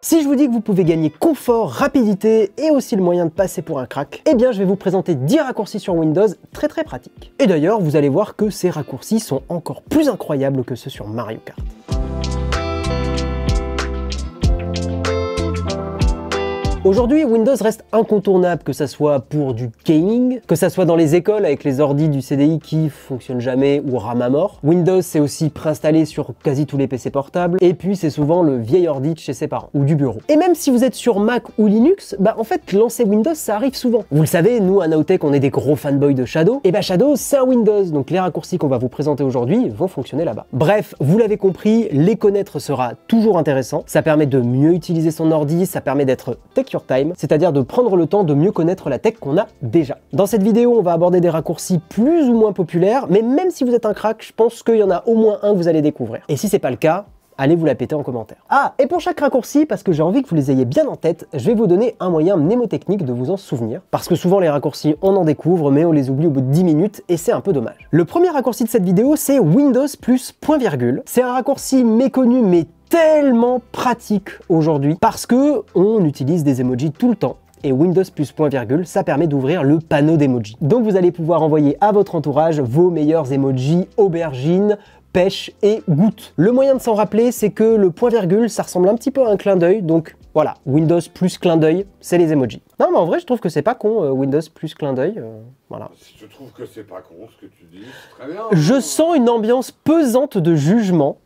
Si je vous dis que vous pouvez gagner confort, rapidité et aussi le moyen de passer pour un crack, eh bien je vais vous présenter 10 raccourcis sur Windows très très pratiques. Et d'ailleurs, vous allez voir que ces raccourcis sont encore plus incroyables que ceux sur Mario Kart. Aujourd'hui, Windows reste incontournable, que ça soit pour du gaming, que ça soit dans les écoles avec les ordis du CDI qui fonctionnent jamais ou rament à mort. Windows, c'est aussi préinstallé sur quasi tous les PC portables, et puis c'est souvent le vieil ordi de chez ses parents ou du bureau. Et même si vous êtes sur Mac ou Linux, bah en fait, lancer Windows, ça arrive souvent. Vous le savez, nous à Naotech, on est des gros fanboys de Shadow, et bah Shadow, c'est un Windows, donc les raccourcis qu'on va vous présenter aujourd'hui vont fonctionner là-bas. Bref, vous l'avez compris, les connaître sera toujours intéressant. Ça permet de mieux utiliser son ordi, ça permet d'être tech c'est-à-dire de prendre le temps de mieux connaître la tech qu'on a déjà. Dans cette vidéo, on va aborder des raccourcis plus ou moins populaires, mais même si vous êtes un crack, je pense qu'il y en a au moins un que vous allez découvrir. Et si c'est pas le cas, allez vous la péter en commentaire. Ah, et pour chaque raccourci, parce que j'ai envie que vous les ayez bien en tête, je vais vous donner un moyen mnémotechnique de vous en souvenir. Parce que souvent les raccourcis, on en découvre, mais on les oublie au bout de 10 minutes, et c'est un peu dommage. Le premier raccourci de cette vidéo, c'est Windows plus point virgule. C'est un raccourci méconnu, mais tellement pratique aujourd'hui parce que on utilise des emojis tout le temps et Windows plus point virgule, ça permet d'ouvrir le panneau d'emojis. Donc vous allez pouvoir envoyer à votre entourage vos meilleurs emojis aubergines, pêche et goutte. Le moyen de s'en rappeler, c'est que le point virgule, ça ressemble un petit peu à un clin d'œil, donc voilà, Windows plus clin d'œil, c'est les emojis. Non mais en vrai, je trouve que c'est pas con, euh, Windows plus clin d'œil, euh, voilà. Je trouve que c'est pas con ce que tu dis, très bien. Je sens une ambiance pesante de jugement,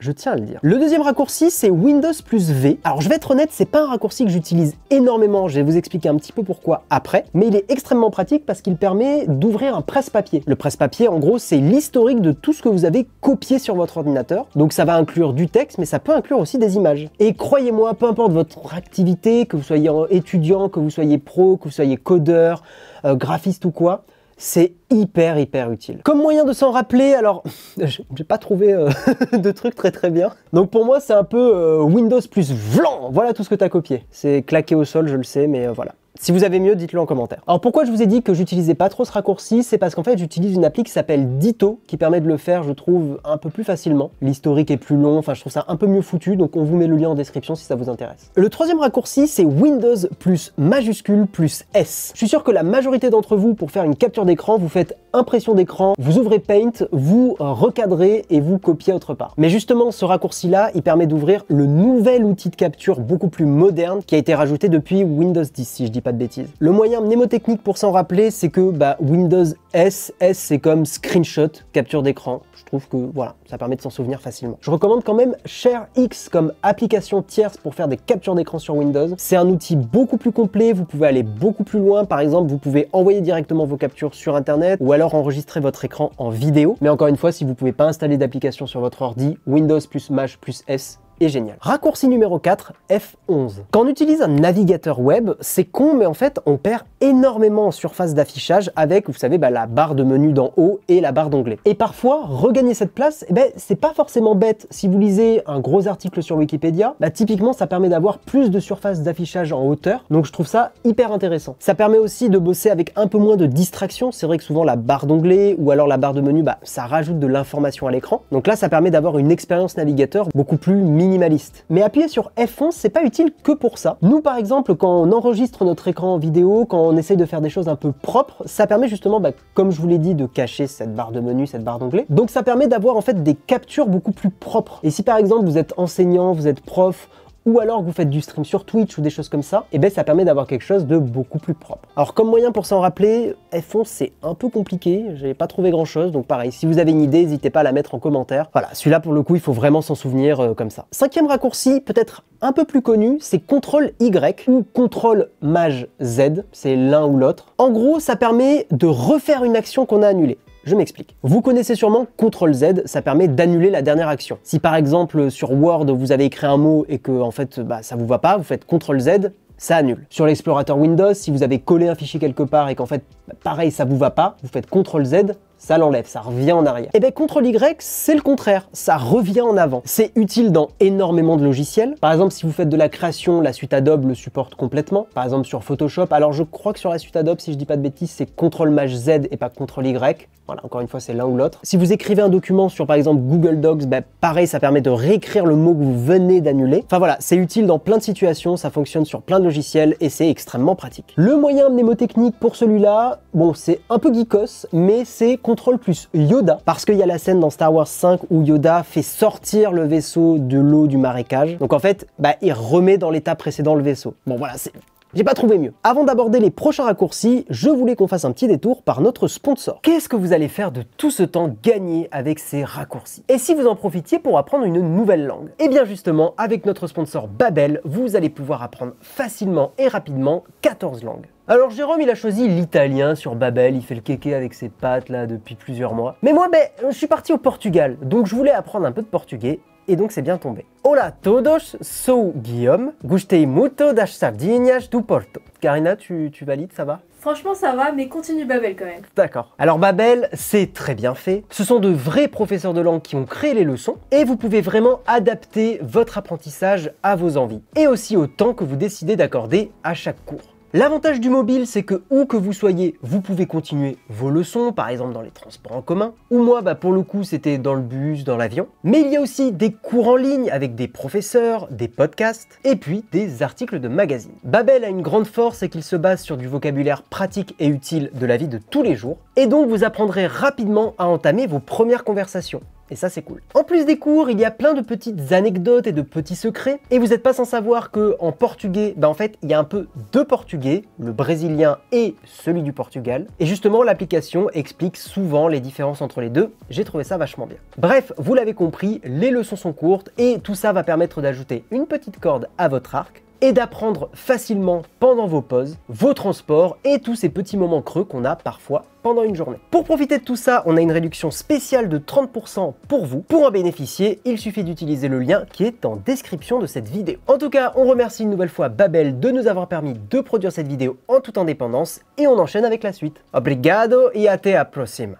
je tiens à le dire. Le deuxième raccourci, c'est Windows plus V. Alors je vais être honnête, c'est pas un raccourci que j'utilise énormément, je vais vous expliquer un petit peu pourquoi après, mais il est extrêmement pratique parce qu'il permet d'ouvrir un presse-papier. Le presse-papier, en gros, c'est l'historique de tout ce que vous avez copié sur votre ordinateur. Donc ça va inclure du texte, mais ça peut inclure aussi des images. Et croyez-moi, peu importe votre activité, que vous soyez étudiant, que vous soyez pro, que vous soyez codeur, euh, graphiste ou quoi, c'est hyper hyper utile. Comme moyen de s'en rappeler, alors j'ai pas trouvé euh, de truc très très bien. Donc pour moi c'est un peu euh, Windows plus vlan, voilà tout ce que tu as copié. C'est claqué au sol, je le sais, mais euh, voilà. Si vous avez mieux, dites-le en commentaire. Alors pourquoi je vous ai dit que j'utilisais pas trop ce raccourci? C'est parce qu'en fait j'utilise une appli qui s'appelle Ditto, qui permet de le faire, je trouve, un peu plus facilement. L'historique est plus long, enfin je trouve ça un peu mieux foutu, donc on vous met le lien en description si ça vous intéresse. Le troisième raccourci, c'est Windows plus majuscule plus S. Je suis sûr que la majorité d'entre vous, pour faire une capture d'écran, vous faites impression d'écran, vous ouvrez Paint, vous recadrez et vous copiez autre part. Mais justement, ce raccourci-là, il permet d'ouvrir le nouvel outil de capture beaucoup plus moderne qui a été rajouté depuis Windows 10, si je dis pas bêtises. Le moyen mnémotechnique pour s'en rappeler, c'est que bah, Windows S, S c'est comme screenshot, capture d'écran. Je trouve que voilà, ça permet de s'en souvenir facilement. Je recommande quand même ShareX comme application tierce pour faire des captures d'écran sur Windows. C'est un outil beaucoup plus complet, vous pouvez aller beaucoup plus loin. Par exemple, vous pouvez envoyer directement vos captures sur Internet ou alors enregistrer votre écran en vidéo. Mais encore une fois, si vous ne pouvez pas installer d'application sur votre ordi, Windows plus Maj plus S génial. Raccourci numéro 4, F11. Quand on utilise un navigateur web, c'est con, mais en fait, on perd énormément en surface d'affichage avec, vous savez, bah, la barre de menu d'en haut et la barre d'onglet. Et parfois, regagner cette place, eh ben, c'est pas forcément bête. Si vous lisez un gros article sur Wikipédia, bah, typiquement, ça permet d'avoir plus de surface d'affichage en hauteur, donc je trouve ça hyper intéressant. Ça permet aussi de bosser avec un peu moins de distraction. C'est vrai que souvent, la barre d'onglet ou alors la barre de menu, bah, ça rajoute de l'information à l'écran. Donc là, ça permet d'avoir une expérience navigateur beaucoup plus minimaliste minimaliste. Mais appuyer sur F11, c'est pas utile que pour ça. Nous, par exemple, quand on enregistre notre écran en vidéo, quand on essaye de faire des choses un peu propres, ça permet justement, bah, comme je vous l'ai dit, de cacher cette barre de menu, cette barre d'onglet. Donc ça permet d'avoir en fait des captures beaucoup plus propres. Et si par exemple vous êtes enseignant, vous êtes prof, ou alors que vous faites du stream sur Twitch ou des choses comme ça, et eh ben ça permet d'avoir quelque chose de beaucoup plus propre. Alors comme moyen pour s'en rappeler, F11 c'est un peu compliqué, j'ai pas trouvé grand chose, donc pareil, si vous avez une idée, n'hésitez pas à la mettre en commentaire. Voilà, celui-là pour le coup, il faut vraiment s'en souvenir euh, comme ça. Cinquième raccourci, peut-être un peu plus connu, c'est CTRL Y ou CTRL MAJ Z, c'est l'un ou l'autre. En gros, ça permet de refaire une action qu'on a annulée. Je m'explique. Vous connaissez sûrement CTRL Z, ça permet d'annuler la dernière action. Si par exemple sur Word vous avez écrit un mot et que en fait bah, ça vous va pas, vous faites CTRL Z, ça annule. Sur l'explorateur Windows, si vous avez collé un fichier quelque part et qu'en fait pareil ça vous va pas, vous faites CTRL Z, ça l'enlève, ça revient en arrière. Et bien CTRL Y, c'est le contraire, ça revient en avant. C'est utile dans énormément de logiciels. Par exemple, si vous faites de la création, la suite Adobe le supporte complètement. Par exemple sur Photoshop, alors je crois que sur la suite Adobe, si je dis pas de bêtises, c'est CTRL Maj Z et pas CTRL Y. Voilà, encore une fois, c'est l'un ou l'autre. Si vous écrivez un document sur par exemple Google Docs, ben, pareil, ça permet de réécrire le mot que vous venez d'annuler. Enfin voilà, c'est utile dans plein de situations, ça fonctionne sur plein de logiciels et c'est extrêmement pratique. Le moyen mnémotechnique pour celui-là, bon, c'est un peu geekos, mais c'est CTRL plus Yoda, parce qu'il y a la scène dans Star Wars 5 où Yoda fait sortir le vaisseau de l'eau du marécage. Donc en fait, bah, il remet dans l'état précédent le vaisseau. Bon voilà, c'est j'ai pas trouvé mieux. Avant d'aborder les prochains raccourcis, je voulais qu'on fasse un petit détour par notre sponsor. Qu'est-ce que vous allez faire de tout ce temps gagné avec ces raccourcis? Et si vous en profitiez pour apprendre une nouvelle langue? Eh bien justement, avec notre sponsor Babel, vous allez pouvoir apprendre facilement et rapidement 14 langues. Alors Jérôme, il a choisi l'italien sur Babel, il fait le kéké avec ses pattes là depuis plusieurs mois. Mais moi, ben, je suis parti au Portugal, donc je voulais apprendre un peu de portugais et donc c'est bien tombé. Hola todos, sou Guillaume, gostei muito das sardinhas do Porto. Karina, tu, tu valides, ça va? Franchement, ça va, mais continue Babel quand même. D'accord. Alors Babel, c'est très bien fait. Ce sont de vrais professeurs de langue qui ont créé les leçons et vous pouvez vraiment adapter votre apprentissage à vos envies et aussi au temps que vous décidez d'accorder à chaque cours. L'avantage du mobile, c'est que où que vous soyez, vous pouvez continuer vos leçons, par exemple dans les transports en commun, ou moi, bah, pour le coup, c'était dans le bus, dans l'avion. Mais il y a aussi des cours en ligne avec des professeurs, des podcasts, et puis des articles de magazines. Babel a une grande force, c'est qu'il se base sur du vocabulaire pratique et utile de la vie de tous les jours, et donc vous apprendrez rapidement à entamer vos premières conversations. Et ça, c'est cool. En plus des cours, il y a plein de petites anecdotes et de petits secrets. Et vous n'êtes pas sans savoir que en portugais, bah en fait, il y a un peu deux portugais, le brésilien et celui du Portugal. Et justement, l'application explique souvent les différences entre les deux. J'ai trouvé ça vachement bien. Bref, vous l'avez compris, les leçons sont courtes et tout ça va permettre d'ajouter une petite corde à votre arc et d'apprendre facilement pendant vos pauses, vos transports et tous ces petits moments creux qu'on a parfois pendant une journée. Pour profiter de tout ça, on a une réduction spéciale de 30% pour vous. Pour en bénéficier, il suffit d'utiliser le lien qui est en description de cette vidéo. En tout cas, on remercie une nouvelle fois Babel de nous avoir permis de produire cette vidéo en toute indépendance et on enchaîne avec la suite. Obrigado et até a próxima.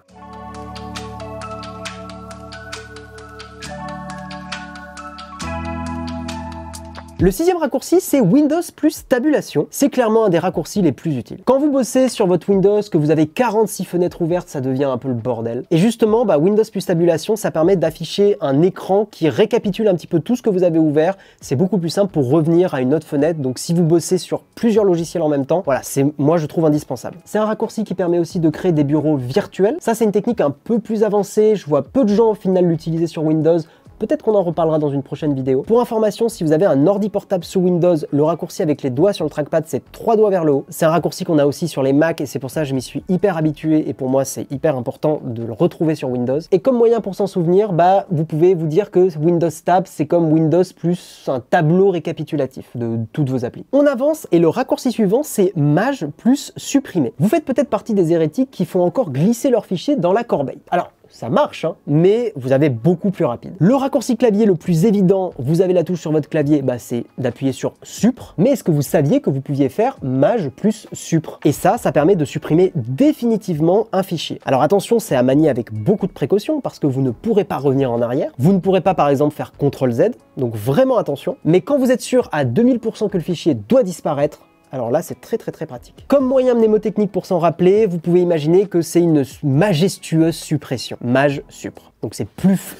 Le sixième raccourci, c'est Windows plus tabulation. C'est clairement un des raccourcis les plus utiles. Quand vous bossez sur votre Windows, que vous avez 46 fenêtres ouvertes, ça devient un peu le bordel. Et justement, bah, Windows plus tabulation, ça permet d'afficher un écran qui récapitule un petit peu tout ce que vous avez ouvert. C'est beaucoup plus simple pour revenir à une autre fenêtre. Donc si vous bossez sur plusieurs logiciels en même temps, voilà, c'est moi je trouve indispensable. C'est un raccourci qui permet aussi de créer des bureaux virtuels. Ça, c'est une technique un peu plus avancée. Je vois peu de gens au final l'utiliser sur Windows. Peut-être qu'on en reparlera dans une prochaine vidéo. Pour information, si vous avez un ordi portable sous Windows, le raccourci avec les doigts sur le trackpad, c'est trois doigts vers le haut. C'est un raccourci qu'on a aussi sur les Mac et c'est pour ça que je m'y suis hyper habitué et pour moi c'est hyper important de le retrouver sur Windows. Et comme moyen pour s'en souvenir, bah vous pouvez vous dire que Windows Tab c'est comme Windows plus un tableau récapitulatif de toutes vos applis. On avance et le raccourci suivant c'est Maj plus supprimer. Vous faites peut-être partie des hérétiques qui font encore glisser leurs fichiers dans la corbeille. Alors ça marche, hein, mais vous avez beaucoup plus rapide. Le raccourci clavier le plus évident, vous avez la touche sur votre clavier, bah, c'est d'appuyer sur Supre. Mais est-ce que vous saviez que vous pouviez faire Maj plus Supre? Et ça, ça permet de supprimer définitivement un fichier. Alors attention, c'est à manier avec beaucoup de précautions parce que vous ne pourrez pas revenir en arrière. Vous ne pourrez pas par exemple faire CTRL Z, donc vraiment attention. Mais quand vous êtes sûr à 2000% que le fichier doit disparaître, alors là, c'est très très très pratique. Comme moyen mnémotechnique pour s'en rappeler, vous pouvez imaginer que c'est une majestueuse suppression. Maj supre. Donc c'est plus...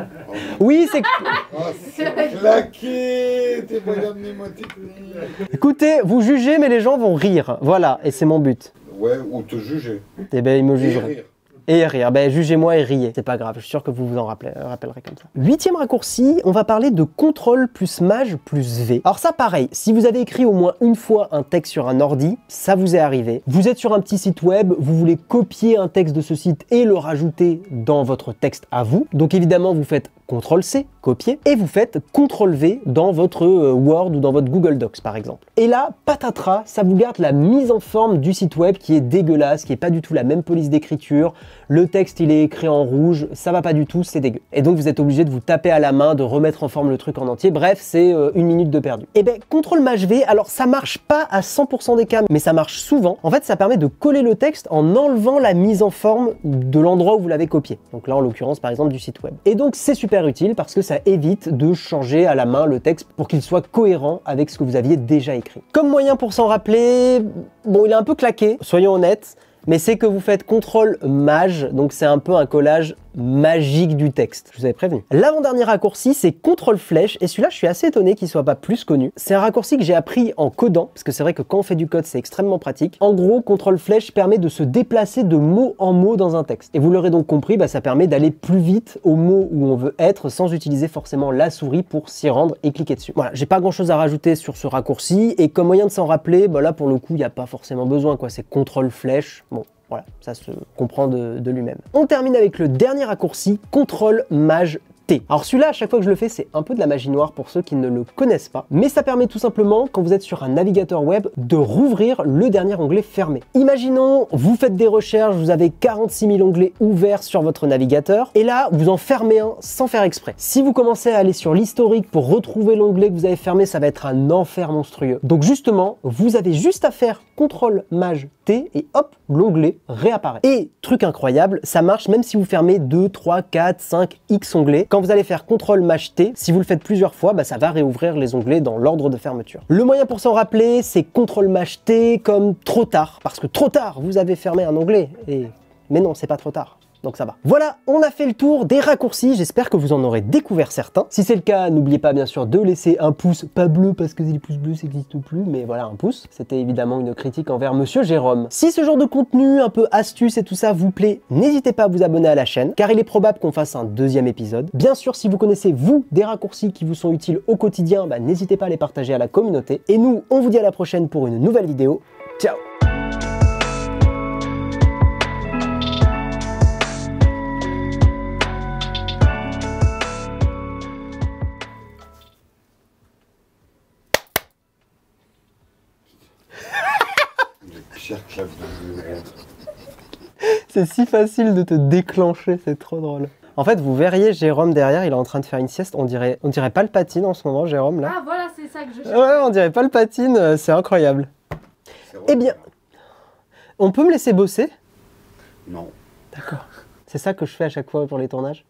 oui, c'est... Oh, c'est claqué tes moyens mnémotechniques. Écoutez, vous jugez, mais les gens vont rire. Voilà, et c'est mon but. Ouais, ou te juger. Eh ben, ils me jugeront. Et rire. Ben, jugez-moi et riez. C'est pas grave, je suis sûr que vous vous en rappelez- euh, rappellerez comme ça. Huitième raccourci, on va parler de contrôle plus maj plus V. Alors ça, pareil, si vous avez écrit au moins une fois un texte sur un ordi, ça vous est arrivé. Vous êtes sur un petit site web, vous voulez copier un texte de ce site et le rajouter dans votre texte à vous. Donc évidemment, vous faites CTRL-C, copier, et vous faites CTRL-V dans votre euh, Word ou dans votre Google Docs par exemple. Et là, patatras, ça vous garde la mise en forme du site web qui est dégueulasse, qui est pas du tout la même police d'écriture, le texte il est écrit en rouge, ça va pas du tout, c'est dégueu. Et donc vous êtes obligé de vous taper à la main, de remettre en forme le truc en entier, bref, c'est euh, une minute de perdu. Et ben CTRL-MAJ-V, alors ça marche pas à 100% des cas, mais ça marche souvent. En fait, ça permet de coller le texte en enlevant la mise en forme de l'endroit où vous l'avez copié. Donc là, en l'occurrence, par exemple, du site web. Et donc c'est super utile parce que ça évite de changer à la main le texte pour qu'il soit cohérent avec ce que vous aviez déjà écrit. Comme moyen pour s'en rappeler, bon, il est un peu claqué, soyons honnêtes, mais c'est que vous faites CTRL MAJ, donc c'est un peu un collage magique du texte. Je vous avais prévenu. L'avant-dernier raccourci, c'est CTRL flèche, et celui-là, je suis assez étonné qu'il soit pas plus connu. C'est un raccourci que j'ai appris en codant, parce que c'est vrai que quand on fait du code, c'est extrêmement pratique. En gros, CTRL flèche permet de se déplacer de mot en mot dans un texte. Et vous l'aurez donc compris, bah, ça permet d'aller plus vite au mot où on veut être, sans utiliser forcément la souris pour s'y rendre et cliquer dessus. Voilà, j'ai pas grand-chose à rajouter sur ce raccourci, et comme moyen de s'en rappeler, bah là, pour le coup, il n'y a pas forcément besoin, quoi. C'est CTRL flèche. Bon, voilà, ça se comprend de, lui-même. On termine avec le dernier raccourci, CTRL MAJ Alors celui-là, à chaque fois que je le fais, c'est un peu de la magie noire pour ceux qui ne le connaissent pas, mais ça permet tout simplement, quand vous êtes sur un navigateur web, de rouvrir le dernier onglet fermé. Imaginons, vous faites des recherches, vous avez 46 000 onglets ouverts sur votre navigateur, et là, vous en fermez un sans faire exprès. Si vous commencez à aller sur l'historique pour retrouver l'onglet que vous avez fermé, ça va être un enfer monstrueux. Donc justement, vous avez juste à faire CTRL MAJ T et hop, l'onglet réapparaît. Et truc incroyable, ça marche même si vous fermez 2, 3, 4, 5, X onglets. Vous allez faire CTRL MAJ T, si vous le faites plusieurs fois, bah, ça va réouvrir les onglets dans l'ordre de fermeture. Le moyen pour s'en rappeler, c'est CTRL MAJ T comme trop tard, parce que trop tard, vous avez fermé un onglet. Et... Mais non, c'est pas trop tard donc ça va. Voilà, on a fait le tour des raccourcis, j'espère que vous en aurez découvert certains. Si c'est le cas, n'oubliez pas bien sûr de laisser un pouce, pas bleu parce que les pouces bleus n'existent plus, mais voilà un pouce. C'était évidemment une critique envers Monsieur Jérôme. Si ce genre de contenu, un peu astuce et tout ça vous plaît, n'hésitez pas à vous abonner à la chaîne, car il est probable qu'on fasse un deuxième épisode. Bien sûr, si vous connaissez vous des raccourcis qui vous sont utiles au quotidien, bah, n'hésitez pas à les partager à la communauté. Et nous, on vous dit à la prochaine pour une nouvelle vidéo. Ciao Clavier. C'est si facile de te déclencher, c'est trop drôle. En fait, vous verriez Jérôme derrière, il est en train de faire une sieste. On dirait, on dirait pas le patine en ce moment, Jérôme, là. Ah voilà, c'est ça que je cherche. Ouais, on dirait pas le patine, euh, c'est incroyable. Eh bien, on peut me laisser bosser? Non. D'accord. C'est ça que je fais à chaque fois pour les tournages?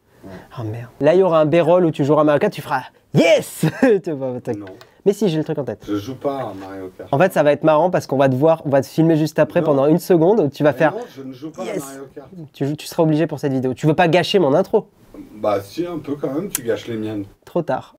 Ah merde. Là, il y aura un B-roll où tu joueras Mario Kart, tu feras Yes Tu vois, tac. Non. Mais si, j'ai le truc en tête. Je joue pas à Mario Kart. En fait, ça va être marrant parce qu'on va te voir, on va te filmer juste après Non. pendant une seconde où tu vas Mais faire. Non, je ne joue pas Yes. à Mario Kart. Tu seras obligé pour cette vidéo. Tu veux pas gâcher mon intro? Bah si, un peu quand même, tu gâches les miennes. Trop tard.